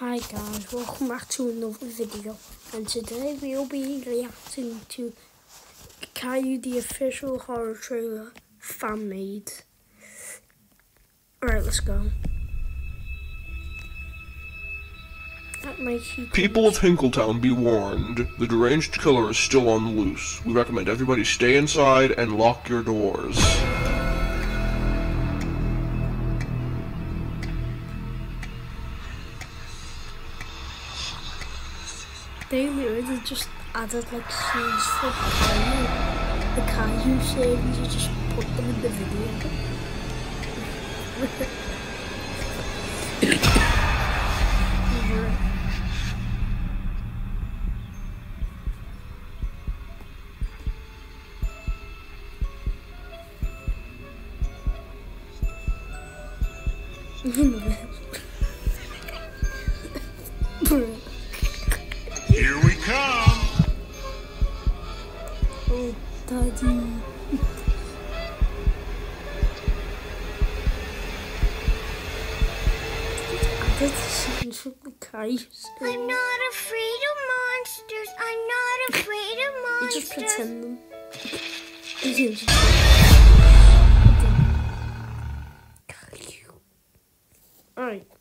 Hi guys, welcome back to another video and today we'll be reacting to Caillou the official horror trailer fan made. Alright, let's go. People of Hinkletown be warned, the deranged killer is still on the loose. We recommend everybody stay inside and lock your doors. They literally just added like scenes from Caillou. The Caillou series, you just put them in the video. Here we come. Oh, daddy. This is guys. I'm not afraid of monsters. I'm not afraid of monsters. You just pretend them. Alright.